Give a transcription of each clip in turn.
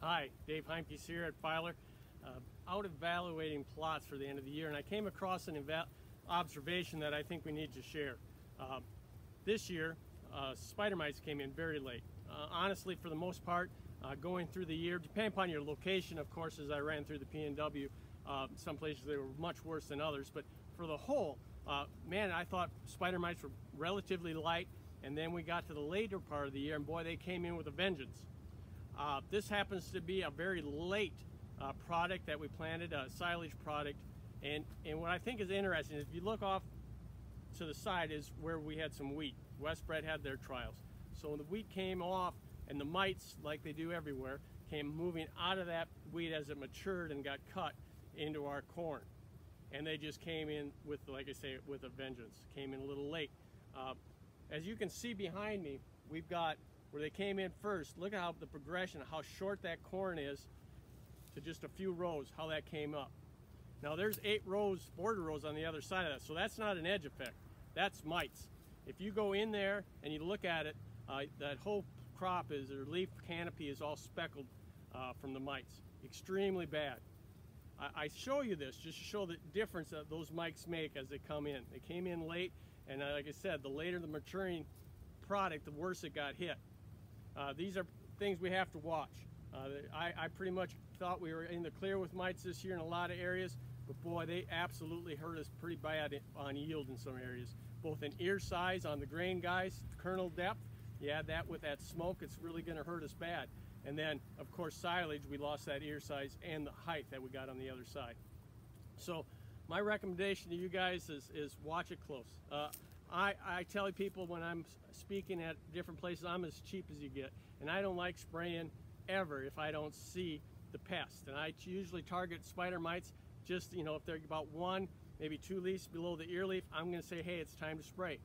Hi, Dave Heimkes here at Filer, uh, out evaluating plots for the end of the year, and I came across an observation that I think we need to share. Uh, this year, uh, spider mites came in very late. Uh, honestly, for the most part, uh, going through the year, depending upon your location, of course, as I ran through the PNW, uh, some places they were much worse than others, but for the whole, man, I thought spider mites were relatively light, and then we got to the later part of the year, and boy, they came in with a vengeance. Uh, this happens to be a very late uh, product that we planted, a silage product. And, and what I think is interesting if you look off to the side is where we had some wheat. Westbred had their trials. So when the wheat came off and the mites, like they do everywhere, came moving out of that wheat as it matured and got cut into our corn. And they just came in with, like I say, with a vengeance. Came in a little late. Uh, as you can see behind me, we've got where they came in first. Look at how the progression, how short that corn is to just a few rows, how that came up. Now there's eight rows, border rows on the other side of that, so that's not an edge effect. That's mites. If you go in there and you look at it, uh, that whole crop is, or leaf canopy is all speckled uh, from the mites. Extremely bad. I, I, show you this just to show the difference that those mites make as they come in. They came in late, and uh, like I said, the later the maturing product, the worse it got hit. Uh, these are things we have to watch. Uh, I, I, pretty much thought we were in the clear with mites this year in a lot of areas, but boy, they absolutely hurt us pretty bad on yield in some areas, both in ear size on the grain guys, kernel depth. You add that with that smoke, it's really going to hurt us bad. And then, of course, silage, we lost that ear size and the height that we got on the other side. So my recommendation to you guys is, is watch it close. Uh, I, I tell people when I'm speaking at different places, I'm as cheap as you get. And I don't like spraying ever if I don't see the pest. And I usually target spider mites just, you know, if they're about one, maybe two leaves below the ear leaf, I'm going to say, hey, it's time to spray.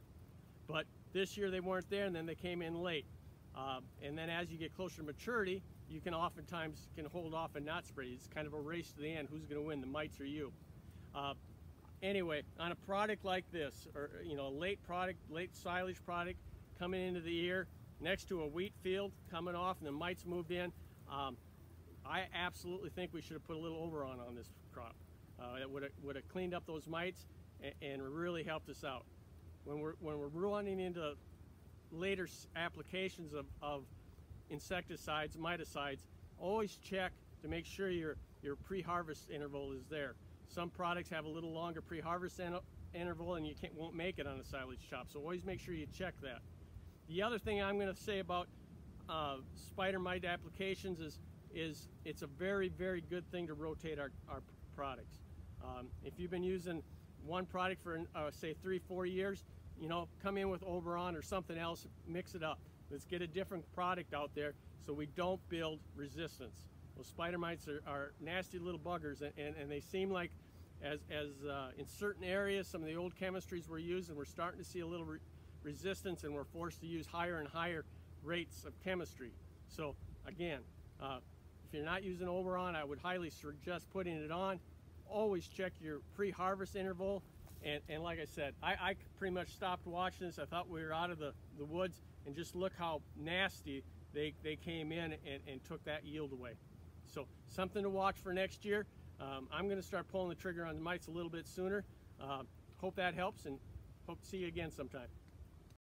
But this year they weren't there and then they came in late. Uh, and then as you get closer to maturity, you can oftentimes can hold off and not spray. It's kind of a race to the end. Who's going to win, the mites or you? Uh, anyway, on a product like this, or you know, a late product, late silage product coming into the ear, next to a wheat field coming off and the mites moved in, um, I absolutely think we should have put a little Oberon on this crop. Uh, it would have, would have cleaned up those mites and, and really helped us out. When we're, when we're running into later applications of, of insecticides, miticides, always check to make sure your, your pre-harvest interval is there. Some products have a little longer pre-harvest interval and you won't make it on a silage chop. So always make sure you check that. The other thing I'm going to say about uh, spider mite applications is, is it's a very, very good thing to rotate our, our products. Um, if you've been using one product for, uh, say, three, four years, you know, come in with Oberon or something else, mix it up. Let's get a different product out there so we don't build resistance. Well, spider mites are, are nasty little buggers, and, and, and, they seem like, as, as uh, in certain areas, some of the old chemistries we're using, we're starting to see a little re resistance, and we're forced to use higher and higher rates of chemistry. So, again, uh, if you're not using Oberon, I would highly suggest putting it on. Always check your pre-harvest interval. And, and like I said, I, I pretty much stopped watching this. I thought we were out of the, the woods, and just look how nasty they, they came in and, and took that yield away. So something to watch for next year. Um, I'm going to start pulling the trigger on the mites a little bit sooner. Uh, hope that helps and hope to see you again sometime.